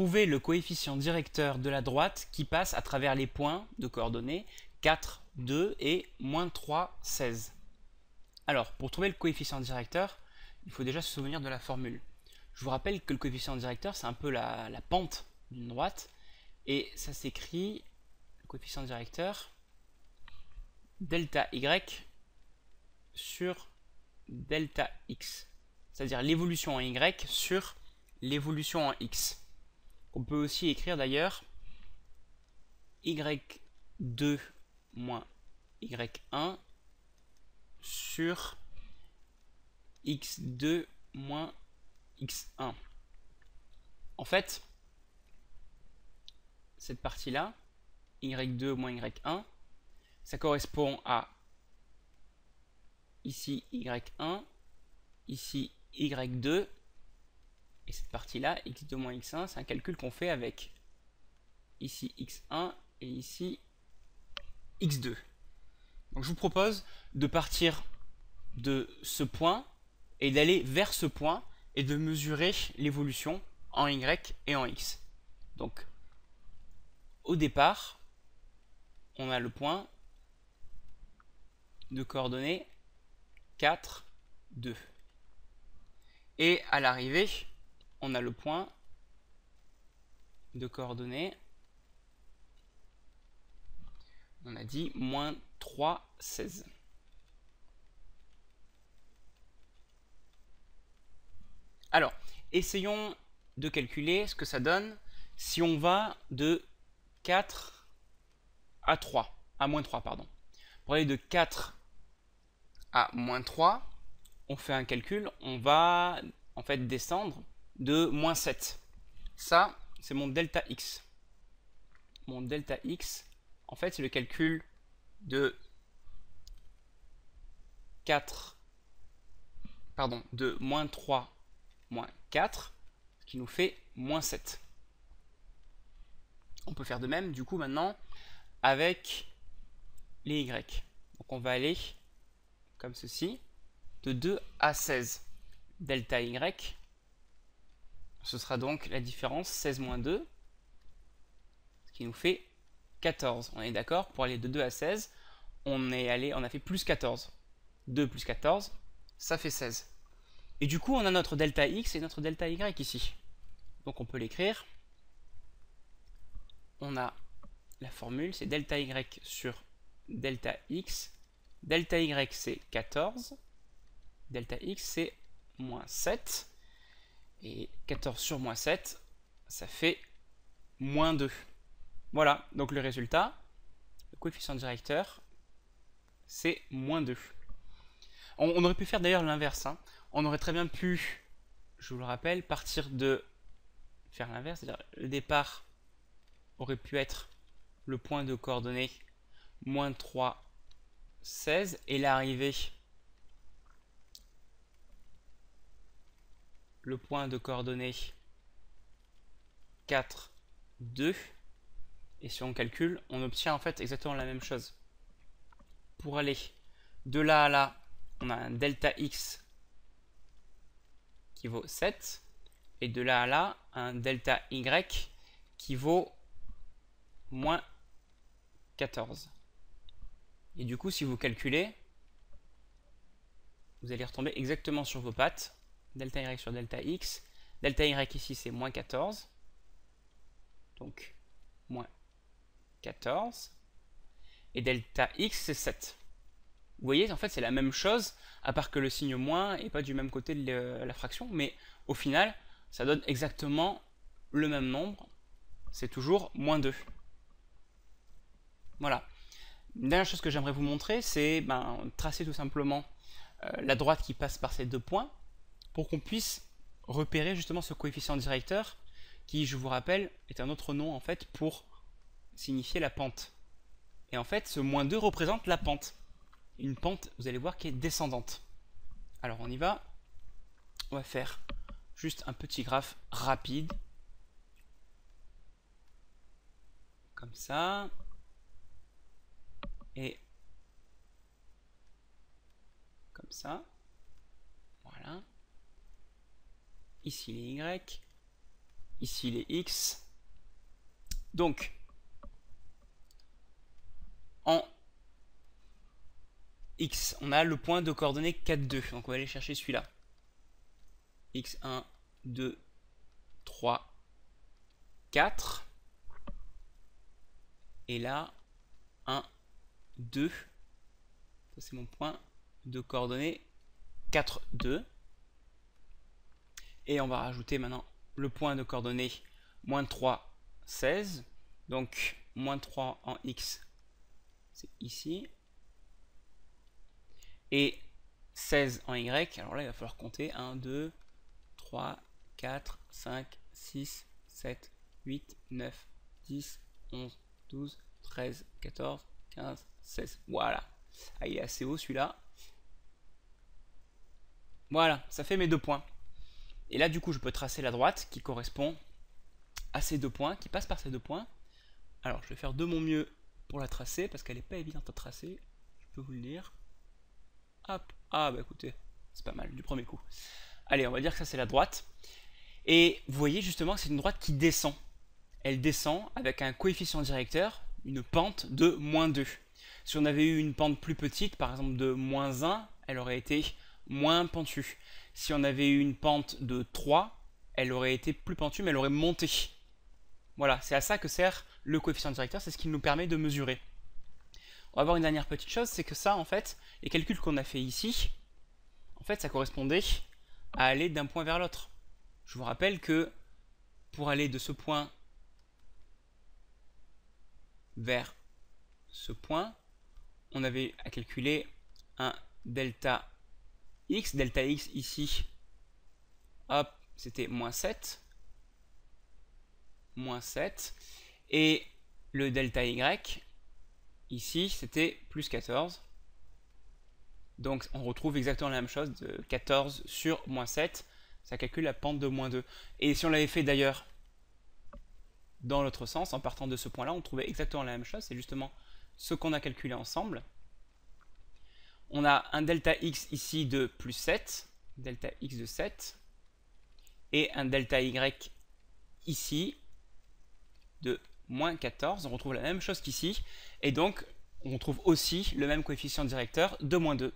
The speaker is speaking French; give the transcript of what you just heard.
Trouver le coefficient directeur de la droite qui passe à travers les points de coordonnées 4, 2 et moins 3, 16. Alors, pour trouver le coefficient directeur, il faut déjà se souvenir de la formule. Je vous rappelle que le coefficient directeur, c'est un peu la, la pente d'une droite, et ça s'écrit, le coefficient directeur, delta y sur delta x, c'est-à-dire l'évolution en y sur l'évolution en x. On peut aussi écrire d'ailleurs y2 moins y1 sur x2 moins x1. En fait, cette partie-là, y2 moins y1, ça correspond à ici y1, ici y2, et cette partie-là, x2 moins x1, c'est un calcul qu'on fait avec ici x1 et ici x2. Donc je vous propose de partir de ce point et d'aller vers ce point et de mesurer l'évolution en y et en x. Donc au départ, on a le point de coordonnées 4, 2. Et à l'arrivée, on a le point de coordonnées on a dit moins 3, 16. Alors, essayons de calculer ce que ça donne si on va de 4 à 3, à moins 3, pardon. Pour aller de 4 à moins 3, on fait un calcul, on va en fait descendre de moins 7. Ça, c'est mon delta x. Mon delta x, en fait, c'est le calcul de 4, pardon, de moins 3 moins 4, ce qui nous fait moins 7. On peut faire de même, du coup, maintenant, avec les y. Donc on va aller comme ceci, de 2 à 16. Delta y, ce sera donc la différence 16 moins 2, ce qui nous fait 14. On est d'accord Pour aller de 2 à 16, on est allé, on a fait plus 14. 2 plus 14, ça fait 16. Et du coup, on a notre delta x et notre delta y ici. Donc on peut l'écrire. On a la formule, c'est delta y sur delta x. Delta y, c'est 14. Delta x, c'est moins 7. Et 14 sur moins 7, ça fait moins 2. Voilà, donc le résultat, le coefficient directeur, c'est moins 2. On, aurait pu faire d'ailleurs l'inverse. Hein. On aurait très bien pu, je vous le rappelle, partir de faire l'inverse, c'est-à-dire le départ aurait pu être le point de coordonnées moins 3, 16, et l'arrivée, le point de coordonnées 4, 2. Et si on calcule, on obtient en fait exactement la même chose. Pour aller de là à là, on a un delta x qui vaut 7. Et de là à là, un delta y qui vaut moins 14. Et du coup, si vous calculez, vous allez retomber exactement sur vos pattes. Delta y sur delta x. Delta y ici, c'est moins 14. Donc, moins 14. Et delta x, c'est 7. Vous voyez, en fait, c'est la même chose, à part que le signe moins n'est pas du même côté de la fraction, mais au final, ça donne exactement le même nombre. C'est toujours moins 2. Voilà. Une dernière chose que j'aimerais vous montrer, c'est ben, tracer tout simplement euh, la droite qui passe par ces deux points, pour qu'on puisse repérer justement ce coefficient directeur, qui, je vous rappelle, est un autre nom en fait pour signifier la pente. Et en fait, ce moins 2 représente la pente. Une pente, vous allez voir, qui est descendante. Alors on y va. On va faire juste un petit graphe rapide. Comme ça. Et comme ça. Voilà. Ici les Y. ici les x. Donc, en x, on a le point de coordonnées 4, 2. Donc on va aller chercher celui-là. x1, 2, 3, 4. Et là, 1, 2. Ça c'est mon point de coordonnées 4, 2. Et on va rajouter maintenant le point de coordonnées moins 3, 16. Donc moins 3 en x, c'est ici. Et 16 en y, alors là il va falloir compter 1, 2, 3, 4, 5, 6, 7, 8, 9, 10, 11, 12, 13, 14, 15, 16. Voilà. Ah, il est assez haut celui-là. Voilà, ça fait mes deux points. Et là, du coup, je peux tracer la droite qui correspond à ces deux points, qui passe par ces deux points. Alors, je vais faire de mon mieux pour la tracer, parce qu'elle n'est pas évidente à tracer. Je peux vous le dire. Hop. Ah, bah écoutez, c'est pas mal, du premier coup. Allez, on va dire que ça, c'est la droite. Et vous voyez justement que c'est une droite qui descend. Elle descend avec un coefficient directeur, une pente de moins 2. Si on avait eu une pente plus petite, par exemple de moins 1, elle aurait été moins pentue. Si on avait eu une pente de 3, elle aurait été plus pentue, mais elle aurait monté. Voilà, c'est à ça que sert le coefficient directeur, c'est ce qui nous permet de mesurer. On va voir une dernière petite chose, c'est que ça, en fait, les calculs qu'on a fait ici, en fait, ça correspondait à aller d'un point vers l'autre. Je vous rappelle que pour aller de ce point vers ce point, on avait à calculer un delta x. Delta x ici, hop, c'était moins 7. Moins 7. Et le delta y, ici, c'était plus 14. Donc on retrouve exactement la même chose de 14 sur moins 7. Ça calcule la pente de moins 2. Et si on l'avait fait d'ailleurs dans l'autre sens, en partant de ce point-là, on trouvait exactement la même chose. C'est justement ce qu'on a calculé ensemble. On a un delta x ici de plus 7, delta x de 7, et un delta y ici de moins 14. On retrouve la même chose qu'ici, et donc on trouve aussi le même coefficient directeur de moins 2.